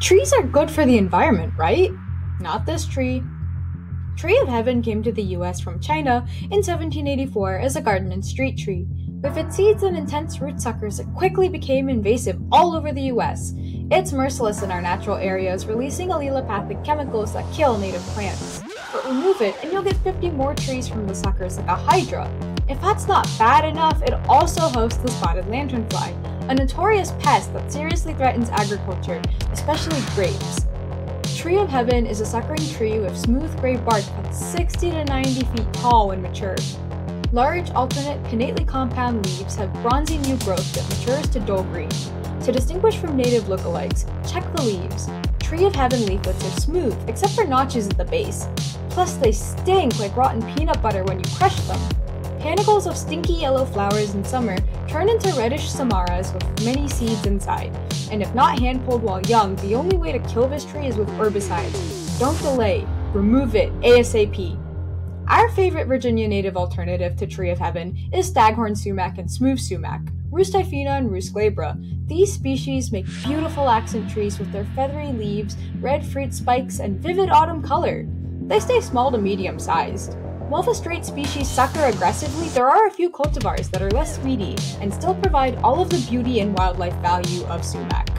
Trees are good for the environment, right? Not this tree. Tree of Heaven came to the US from China in 1784 as a garden and street tree. With its seeds and intense root suckers, it quickly became invasive all over the US. It's merciless in our natural areas, releasing allelopathic chemicals that kill native plants. But remove it, and you'll get 50 more trees from the suckers like a hydra. If that's not bad enough, it also hosts the spotted lanternfly, a notorious pest that seriously threatens agriculture, especially grapes. Tree of Heaven is a suckering tree with smooth gray bark that's 60 to 90 feet tall when mature. Large, alternate, pinnately compound leaves have bronzy new growth that matures to dull green. To distinguish from native lookalikes, check the leaves. Tree of Heaven leaflets are smooth, except for notches at the base. Plus, they stink like rotten peanut butter when you crush them. Panicles of stinky yellow flowers in summer turn into reddish samaras with many seeds inside. And if not hand pulled while young, the only way to kill this tree is with herbicides. Don't delay, remove it ASAP. Our favorite Virginia native alternative to Tree of Heaven is staghorn sumac and smooth sumac, Rhus typhina and Rhus glabra. These species make beautiful accent trees with their feathery leaves, red fruit spikes, and vivid autumn color. They stay small to medium sized. While the straight species sucker aggressively, there are a few cultivars that are less weedy and still provide all of the beauty and wildlife value of sumac.